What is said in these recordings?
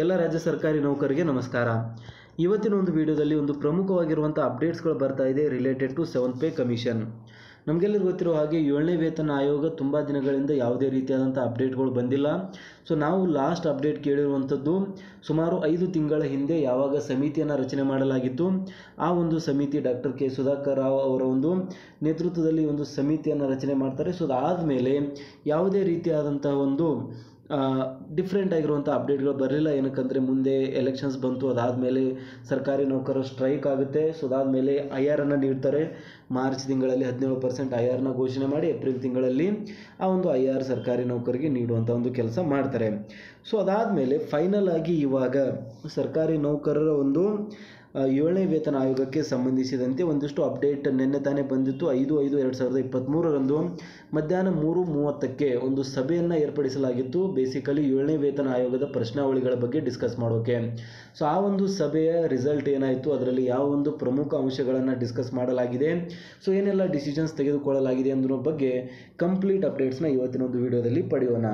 ಎಲ್ಲ ರಾಜ್ಯ ಸರ್ಕಾರಿ ನೌಕರರಿಗೆ ನಮಸ್ಕಾರ. ಇವತ್ತಿನ ಒಂದು ವಿಡಿಯೋದಲ್ಲಿ ಒಂದು ಪ್ರಮುಖವಾಗಿರುವಂಥ ಅಪ್ಡೇಟ್ಸ್ಗಳು ಬರ್ತಾ ಇದೆ related to seventh pay commission ನಮಗೆಲ್ಲರಿಗೂ ಗೊತ್ತಿರೋ ಹಾಗೆ ಏಳನೇ ವೇತನ ಆಯೋಗ ತುಂಬ ದಿನಗಳಿಂದ ಯಾವುದೇ ರೀತಿಯಾದಂಥ ಅಪ್ಡೇಟ್ಗಳು ಬಂದಿಲ್ಲ. ಸೊ ನಾವು ಲಾಸ್ಟ್ ಅಪ್ಡೇಟ್ ಕೇಳಿರುವಂಥದ್ದು, ಸುಮಾರು ಐದು ತಿಂಗಳ ಹಿಂದೆ ಯಾವಾಗ ಸಮಿತಿಯನ್ನು ರಚನೆ ಮಾಡಲಾಗಿತ್ತು, ಆ ಒಂದು ಸಮಿತಿ ಡಾಕ್ಟರ್ ಕೆ. ಸುಧಾಕರ್ ರಾವ್ ಅವರ ಒಂದು ನೇತೃತ್ವದಲ್ಲಿ ಒಂದು ಸಮಿತಿಯನ್ನು ರಚನೆ ಮಾಡ್ತಾರೆ. ಸೊ ಅದಾದಮೇಲೆ ಯಾವುದೇ ರೀತಿಯಾದಂತಹ ಒಂದು ಡಿಫ್ರೆಂಟ್ ಆಗಿರುವಂಥ ಅಪ್ಡೇಟ್ಗಳು ಬರಲಿಲ್ಲ. ಏನಕ್ಕಂದರೆ ಮುಂದೆ ಎಲೆಕ್ಷನ್ಸ್ ಬಂತು. ಅದಾದಮೇಲೆ ಸರ್ಕಾರಿ ನೌಕರರು ಸ್ಟ್ರೈಕ್ ಆಗುತ್ತೆ. ಸೊ ಅದಾದಮೇಲೆ ಐ ಆರನ್ನು ನೀಡ್ತಾರೆ. ಮಾರ್ಚ್ ತಿಂಗಳಲ್ಲಿ ಹದಿನೇಳು ಪರ್ಸೆಂಟ್ ಐ ಆರ್ನ ಘೋಷಣೆ ಮಾಡಿ ಏಪ್ರಿಲ್ ತಿಂಗಳಲ್ಲಿ ಆ ಒಂದು ಐ ಆರ್ ಸರ್ಕಾರಿ ನೌಕರಿಗೆ ನೀಡುವಂಥ ಒಂದು ಕೆಲಸ ಮಾಡ್ತಾರೆ. ಸೊ ಅದಾದಮೇಲೆ ಫೈನಲ್ ಆಗಿ ಇವಾಗ ಸರ್ಕಾರಿ ನೌಕರರ ಒಂದು ಏಳನೇ ವೇತನ ಆಯೋಗಕ್ಕೆ ಸಂಬಂಧಿಸಿದಂತೆ ಒಂದಿಷ್ಟು ಅಪ್ಡೇಟ್ ನಿನ್ನೆ ತಾನೇ ಬಂದಿತ್ತು. ಐದು ಐದು ಎರಡು ಸಾವಿರದ ಇಪ್ಪತ್ತ್ಮೂರರಂದು ಮಧ್ಯಾಹ್ನ ಮೂರು ಮೂವತ್ತಕ್ಕೆ ಒಂದು ಸಭೆಯನ್ನು ಏರ್ಪಡಿಸಲಾಗಿತ್ತು. ಬೇಸಿಕಲಿ ಏಳನೇ ವೇತನ ಆಯೋಗದ ಪ್ರಶ್ನಾವಳಿಗಳ ಬಗ್ಗೆ ಡಿಸ್ಕಸ್ ಮಾಡೋಕ್ಕೆ ಸೊ ಆ ಒಂದು ಸಭೆಯ ರಿಸಲ್ಟ್ ಏನಾಯಿತು? ಅದರಲ್ಲಿ ಯಾವ ಒಂದು ಪ್ರಮುಖ ಅಂಶಗಳನ್ನು ಡಿಸ್ಕಸ್ ಮಾಡಲಾಗಿದೆ? ಸೊ ಏನೆಲ್ಲ ಡಿಸಿಷನ್ಸ್ ತೆಗೆದುಕೊಳ್ಳಲಾಗಿದೆ ಅನ್ನೋ ಬಗ್ಗೆ ಕಂಪ್ಲೀಟ್ ಅಪ್ಡೇಟ್ಸ್ನ ಇವತ್ತಿನ ಒಂದು ವಿಡಿಯೋದಲ್ಲಿ ಪಡೆಯೋಣ.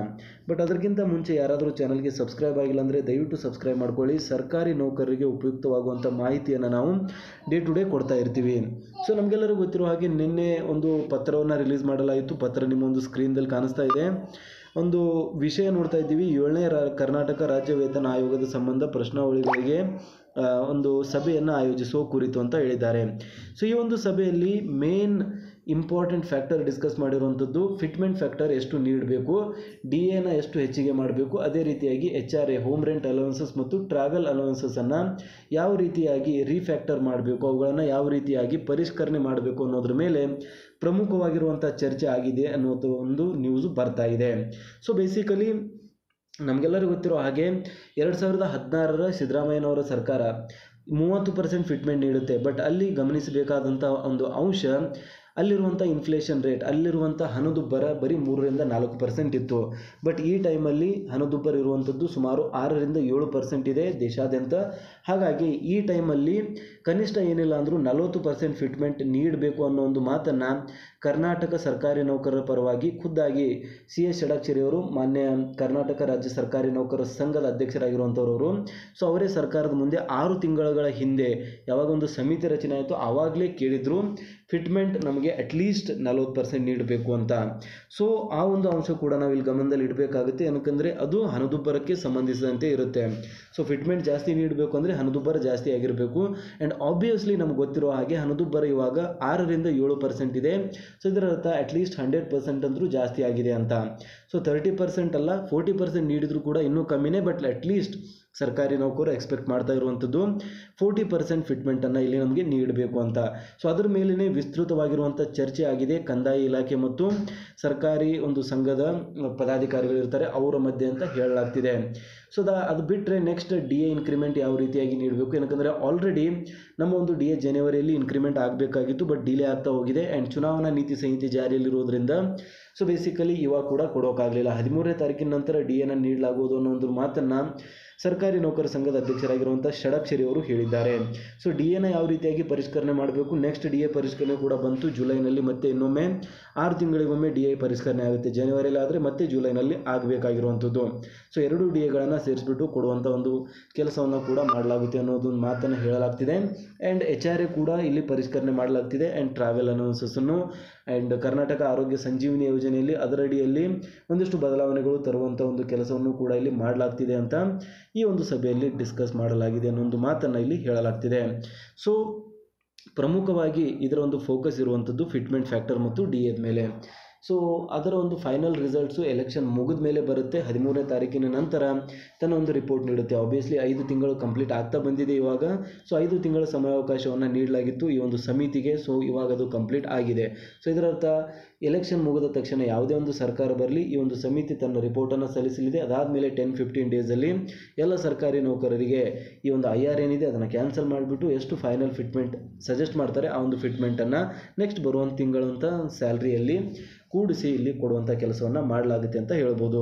ಬಟ್ ಅದಕ್ಕಿಂತ ಮುಂಚೆ ಯಾರಾದರೂ ಚಾನಲ್ಗೆ ಸಬ್ಸ್ಕ್ರೈಬ್ ಆಗಿಲ್ಲ ಅಂದರೆ ದಯವಿಟ್ಟು ಸಬ್ಸ್ಕ್ರೈಬ್ ಮಾಡ್ಕೊಳ್ಳಿ. ಸರ್ಕಾರಿ ನೌಕರರಿಗೆ ಉಪಯುಕ್ತವಾಗುವಂಥ ಮಾಹಿತಿಯನ್ನು ನಾವು ಡೇ ಟು ಡೇ ಕೊಡ್ತಾ ಇರ್ತೀವಿ. ಸೊ ನಮಗೆಲ್ಲರಿಗೂ ಗೊತ್ತಿರೋ ಹಾಗೆ ನಿನ್ನೆ ಒಂದು ಪತ್ರವನ್ನು ರಿಲೀಸ್ ಮಾಡಲಾಯಿತು. ಪತ್ರ ನಿಮ್ಮ ಒಂದು ಸ್ಕ್ರೀನ್ದಲ್ಲಿ ಕಾಣಿಸ್ತಾ ಇದೆ. ಒಂದು ವಿಷಯ ನೋಡ್ತಾ ಇದ್ದೀವಿ. ಏಳನೇ ರಾ, ಕರ್ನಾಟಕ ರಾಜ್ಯ ವೇತನ ಆಯೋಗದ ಸಂಬಂಧ ಪ್ರಶ್ನಾವಳಿಗಳಿಗೆ ಒಂದು ಸಭೆಯನ್ನು ಆಯೋಜಿಸುವ ಕುರಿತು ಅಂತ ಹೇಳಿದ್ದಾರೆ. ಸೊ ಈ ಒಂದು ಸಭೆಯಲ್ಲಿ ಮೇನ್ ಇಂಪಾರ್ಟೆಂಟ್ ಫ್ಯಾಕ್ಟರ್ ಡಿಸ್ಕಸ್ ಮಾಡಿರುವಂಥದ್ದು ಫಿಟ್ಮೆಂಟ್ ಫ್ಯಾಕ್ಟರ್ ಎಷ್ಟು ನೀಡಬೇಕು ಡಿ ಎನ ಎಷ್ಟು ಹೆಚ್ಚಿಗೆ ಮಾಡಬೇಕು, ಅದೇ ರೀತಿಯಾಗಿ H R A home rent allowances ಮತ್ತು ಟ್ರಾವೆಲ್ ಅಲವೆನ್ಸಸನ್ನು ಯಾವ ರೀತಿಯಾಗಿ ರೀಫ್ಯಾಕ್ಟರ್ ಮಾಡಬೇಕು, ಅವುಗಳನ್ನು ಯಾವ ರೀತಿಯಾಗಿ ಪರಿಷ್ಕರಣೆ ಮಾಡಬೇಕು ಅನ್ನೋದ್ರ ಮೇಲೆ ಪ್ರಮುಖವಾಗಿರುವಂಥ ಚರ್ಚೆ ಆಗಿದೆ ಅನ್ನೋದು ಒಂದು ನ್ಯೂಸು ಬರ್ತಾ ಇದೆ. ಸೊ ಬೇಸಿಕಲಿ ನಮಗೆಲ್ಲರಿಗೂ ಗೊತ್ತಿರೋ ಹಾಗೆ ಎರಡು ಸಾವಿರದ ಹದಿನಾರರ ಸಿದ್ದರಾಮಯ್ಯನವರ ಸರ್ಕಾರ ಮೂವತ್ತು ಪರ್ಸೆಂಟ್ ಫಿಟ್ಮೆಂಟ್ ನೀಡುತ್ತೆ. ಬಟ್ ಅಲ್ಲಿ ಗಮನಿಸಬೇಕಾದಂಥ ಒಂದು ಅಂಶ ಅಲ್ಲಿರುವಂಥ ಇನ್ಫ್ಲೇಷನ್ ರೇಟ್ ಅಲ್ಲಿರುವಂಥ ಹಣದುಬ್ಬರ ಬರೀ ಮೂರರಿಂದ ನಾಲ್ಕು ಪರ್ಸೆಂಟ್ ಇತ್ತು. ಬಟ್ ಈ ಟೈಮಲ್ಲಿ ಹಣದುಬ್ಬರ ಇರುವಂಥದ್ದು ಸುಮಾರು ಆರರಿಂದ ಏಳು ಪರ್ಸೆಂಟ್ ಇದೆ ದೇಶಾದ್ಯಂತ. ಹಾಗಾಗಿ ಈ ಟೈಮಲ್ಲಿ ಕನಿಷ್ಠ ಏನಿಲ್ಲ ಅಂದರೂ ನಲವತ್ತು ಪರ್ಸೆಂಟ್ ಫಿಟ್ಮೆಂಟ್ ನೀಡಬೇಕು ಅನ್ನೋ ಒಂದು ಮಾತನ್ನು ಕರ್ನಾಟಕ ಸರ್ಕಾರಿ ನೌಕರರ ಪರವಾಗಿ ಖುದ್ದಾಗಿ ಸಿ ಎಸ್ ಷಡಾಕ್ಷರಿಯವರು ಮಾನ್ಯ ಕರ್ನಾಟಕ ರಾಜ್ಯ ಸರ್ಕಾರಿ ನೌಕರರ ಸಂಘದ ಅಧ್ಯಕ್ಷರಾಗಿರುವಂಥವ್ರವರು ಸೊ ಅವರೇ ಸರ್ಕಾರದ ಮುಂದೆ ಆರು ತಿಂಗಳುಗಳ ಹಿಂದೆ ಯಾವಾಗ ಒಂದು ಸಮಿತಿ ರಚನೆ ಆಯಿತು ಆವಾಗಲೇ ಕೇಳಿದರು. ಫಿಟ್ಮೆಂಟ್ ನಮಗೆ ಅಟ್ಲೀಸ್ಟ್ ನಲವತ್ತು ಪರ್ಸೆಂಟ್ ನೀಡಬೇಕು ಅಂತ. ಸೊ ಆ ಒಂದು ಅಂಶ ಕೂಡ ನಾವು ಇಲ್ಲಿ ಗಮನದಲ್ಲಿ ಇಡಬೇಕಾಗುತ್ತೆ. ಏನಕ್ಕಂದರೆ, ಅದು ಹಣದುಬ್ಬರಕ್ಕೆ ಸಂಬಂಧಿಸಿದಂತೆ ಇರುತ್ತೆ. ಸೊ ಫಿಟ್ಮೆಂಟ್ ಜಾಸ್ತಿ ನೀಡಬೇಕು ಅಂದರೆ ಹಣದುಬ್ಬರ ಜಾಸ್ತಿ ಆಗಿರಬೇಕು. ಆ್ಯಂಡ್ ಆಬ್ವಿಯಸ್ಲಿ ನಮ್ಗೆ ಗೊತ್ತಿರೋ ಹಾಗೆ ಹಣದುಬ್ಬರ ಇವಾಗ ಆರರಿಂದ ಏಳು ಪರ್ಸೆಂಟ್ ಇದೆ. ಸೊ ಇದರ ಅರ್ಥ ಅಟ್ಲೀಸ್ಟ್ ಹಂಡ್ರೆಡ್ ಪರ್ಸೆಂಟ್ ಅಂದರೂ ಜಾಸ್ತಿ ಆಗಿದೆ ಅಂತ. ಸೊ ತರ್ಟಿ ಪರ್ಸೆಂಟ್ ಅಲ್ಲ ಫೋರ್ಟಿ ಪರ್ಸೆಂಟ್ ನೀಡಿದರೂ ಕೂಡ ಇನ್ನೂ ಕಮ್ಮಿನೇ ಬಟ್ ಅಟ್ಲೀಸ್ಟ್ ಸರ್ಕಾರಿ ನೌಕರು ಎಕ್ಸ್ಪೆಕ್ಟ್ ಮಾಡ್ತಾ ಇರುವಂಥದ್ದು ಫೋರ್ಟಿ ಪರ್ಸೆಂಟ್ ಫಿಟ್ಮೆಂಟನ್ನು ಇಲ್ಲಿ ನಮಗೆ ನೀಡಬೇಕು ಅಂತ. ಸೊ ಅದರ ಮೇಲೇ ವಿಸ್ತೃತವಾಗಿರುವಂಥ ಚರ್ಚೆ ಆಗಿದೆ. ಕಂದಾಯ ಇಲಾಖೆ ಮತ್ತು ಸರ್ಕಾರಿ ಒಂದು ಸಂಘದ ಪದಾಧಿಕಾರಿಗಳಿರ್ತಾರೆ ಅವರ ಮಧ್ಯೆ ಅಂತ ಹೇಳಲಾಗ್ತಿದೆ. ಸೊ ದ, ಅದು ಬಿಟ್ಟರೆ ನೆಕ್ಸ್ಟ್ ಡಿ ಎ ಇನ್ಕ್ರಿಮೆಂಟ್ ಯಾವ ರೀತಿಯಾಗಿ ನೀಡಬೇಕು? ಏನಕ್ಕಂದರೆ ಆಲ್ರೆಡಿ ನಮ್ಮ ಒಂದು ಡಿ ಎ ಜನವರಿಯಲ್ಲಿ ಇನ್ಕ್ರಿಮೆಂಟ್ ಆಗಬೇಕಾಗಿತ್ತು ಬಟ್ ಡಿಲೇ ಆಗ್ತಾ ಹೋಗಿದೆ ಆ್ಯಂಡ್ ಚುನಾವಣಾ ನೀತಿ ಸಂಹಿತೆ ಜಾರಿಯಲ್ಲಿರೋದ್ರಿಂದ ಸೊ ಬೇಸಿಕಲಿ ಇವಾಗ ಕೂಡ ಕೊಡೋಕ್ಕಾಗಲಿಲ್ಲ ಹದಿಮೂರನೇ ತಾರೀಕಿನ ನಂತರ ಡಿ ಎನ ನೀಡಲಾಗುವುದು ಅನ್ನೋ ಒಂದು ಮಾತನ್ನು ಸರ್ಕಾರಿ ನೌಕರ ಸಂಘದ ಅಧ್ಯಕ್ಷರಾಗಿರುವಂಥ ಷಡಕ್ಷರಿ ಅವರು ಹೇಳಿದ್ದಾರೆ. ಸೊ ಡಿ ಎನ ಯಾವ ರೀತಿಯಾಗಿ ಪರಿಷ್ಕರಣೆ ಮಾಡಬೇಕು? ನೆಕ್ಸ್ಟ್ ಡಿ ಎ ಪರಿಷ್ಕರಣೆ ಕೂಡ ಬಂತು ಜುಲೈನಲ್ಲಿ, ಮತ್ತೆ ಇನ್ನೊಮ್ಮೆ ಆರು ತಿಂಗಳಿಗೊಮ್ಮೆ ಡಿ ಎ ಪರಿಷ್ಕರಣೆ ಆಗುತ್ತೆ. ಜನವರಿಯಲ್ಲಿ ಆದರೆ ಮತ್ತೆ ಜುಲೈನಲ್ಲಿ ಆಗಬೇಕಾಗಿರುವಂಥದ್ದು. ಸೊ ಎರಡು ಡಿ ಎಗಳನ್ನು ಸೇರಿಸ್ಬಿಟ್ಟು ಕೊಡುವಂಥ ಒಂದು ಕೆಲಸವನ್ನು ಕೂಡ ಮಾಡಲಾಗುತ್ತೆ ಅನ್ನೋದೊಂದು ಮಾತನ್ನು ಹೇಳಲಾಗ್ತಿದೆ. ಆ್ಯಂಡ್ ಎಚ್ ಆರ್ ಎ ಕೂಡ ಇಲ್ಲಿ ಪರಿಷ್ಕರಣೆ ಮಾಡಲಾಗ್ತಿದೆ. ಆ್ಯಂಡ್ ಟ್ರಾವೆಲ್ ಅನೌನ್ಸಸ್ಸನ್ನು ಆ್ಯಂಡ್ ಕರ್ನಾಟಕ ಆರೋಗ್ಯ ಸಂಜೀವಿನಿ ಯೋಜನೆಯಲ್ಲಿ ಅದರಡಿಯಲ್ಲಿ ಒಂದಿಷ್ಟು ಬದಲಾವಣೆಗಳು ತರುವಂಥ ಒಂದು ಕೆಲಸವನ್ನು ಕೂಡ ಇಲ್ಲಿ ಮಾಡಲಾಗ್ತಿದೆ ಅಂತ ಈ ಒಂದು ಸಭೆಯಲ್ಲಿ ಡಿಸ್ಕಸ್ ಮಾಡಲಾಗಿದೆ ಅನ್ನೋ ಒಂದು ಮಾತನ್ನು ಇಲ್ಲಿ ಹೇಳಲಾಗ್ತಿದೆ. ಸೊ ಪ್ರಮುಖವಾಗಿ ಇದರ ಒಂದು ಫೋಕಸ್ ಇರುವಂಥದ್ದು ಫಿಟ್ಮೆಂಟ್ ಫ್ಯಾಕ್ಟರ್ ಮತ್ತು ಡಿ ಎದ ಮೇಲೆ. ಸೊ ಅದರ ಒಂದು ಫೈನಲ್ ರಿಸಲ್ಟ್ಸು ಎಲೆಕ್ಷನ್ ಮುಗಿದ ಮೇಲೆ ಬರುತ್ತೆ. ಹದಿಮೂರನೇ ತಾರೀಕಿನ ನಂತರ ತನ್ನ ಒಂದು ರಿಪೋರ್ಟ್ ನೀಡುತ್ತೆ. ಆಬ್ವಿಯಸ್ಲಿ ಐದು ತಿಂಗಳು ಕಂಪ್ಲೀಟ್ ಆಗ್ತಾ ಬಂದಿದೆ ಇವಾಗ. ಸೊ ಐದು ತಿಂಗಳ ಸಮಯಾವಕಾಶವನ್ನು ನೀಡಲಾಗಿತ್ತು ಈ ಒಂದು ಸಮಿತಿಗೆ. ಸೊ ಇವಾಗ ಅದು ಕಂಪ್ಲೀಟ್ ಆಗಿದೆ. ಸೊ ಇದರರ್ಥ ಎಲೆಕ್ಷನ್ ಮುಗಿದ ತಕ್ಷಣ ಯಾವುದೇ ಒಂದು ಸರ್ಕಾರ ಬರಲಿ, ಈ ಒಂದು ಸಮಿತಿ ತನ್ನ ರಿಪೋರ್ಟನ್ನು ಸಲ್ಲಿಸಲಿದೆ. ಅದಾದಮೇಲೆ ಟೆನ್ ಫಿಫ್ಟೀನ್ ಡೇಸಲ್ಲಿ ಎಲ್ಲ ಸರ್ಕಾರಿ ನೌಕರರಿಗೆ ಈ ಒಂದು ಐ ಆರ್ ಏನಿದೆ ಅದನ್ನು ಕ್ಯಾನ್ಸಲ್ ಮಾಡಿಬಿಟ್ಟು ಎಷ್ಟು ಫೈನಲ್ ಫಿಟ್ಮೆಂಟ್ ಸಜೆಸ್ಟ್ ಮಾಡ್ತಾರೆ, ಆ ಒಂದು ಫಿಟ್ಮೆಂಟನ್ನು ನೆಕ್ಸ್ಟ್ ಬರುವಂಥ ತಿಂಗಳಂತ ಸ್ಯಾಲ್ರಿಯಲ್ಲಿ ಕೂಡಿಸಿ ಇಲ್ಲಿ ಕೊಡುವಂಥ ಕೆಲಸವನ್ನು ಮಾಡಲಾಗುತ್ತೆ ಅಂತ ಹೇಳ್ಬೋದು.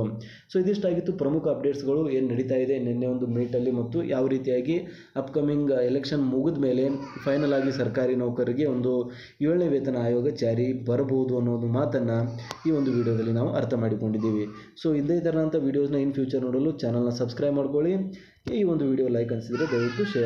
ಸೊ ಇದಿಷ್ಟಾಗಿತ್ತು. ಪ್ರಮುಖ ಅಪ್ಡೇಟ್ಸ್ಗಳು ಏನು ನಡೀತಾ ಇದೆ ನಿನ್ನೆ ಒಂದು ಮೀಟಲ್ಲಿ ಮತ್ತು ಯಾವ ರೀತಿಯಾಗಿ ಅಪ್ಕಮಿಂಗ್ ಎಲೆಕ್ಷನ್ ಮುಗಿದ ಮೇಲೆ ಫೈನಲ್ ಆಗಿ ಸರ್ಕಾರಿ ನೌಕರರಿಗೆ ಒಂದು ಏಳನೇ ವೇತನ ಆಯೋಗ ಜಾರಿ ಬರಬಹುದು ಅನ್ನೋದು ಅನ್ನೋ ಮಾತನ್ನು ಈ ಒಂದು ವಿಡಿಯೋದಲ್ಲಿ ನಾವು ಅರ್ಥ ಮಾಡಿಕೊಂಡಿದ್ದೀವಿ. ಸೊ ಇದೇ ಥರದಂಥ ವೀಡಿಯೋಸ್ನ ಇನ್ ಫ್ಯೂಚರ್ ನೋಡಲು ಚಾನಲ್ನ ಸಬ್ಸ್ಕ್ರೈಬ್ ಮಾಡ್ಕೊಳ್ಳಿ. ಈ ಒಂದು ವಿಡಿಯೋ ಲೈಕ್ ಅನಿಸಿದರೆ ದಯವಿಟ್ಟು ಶೇರ್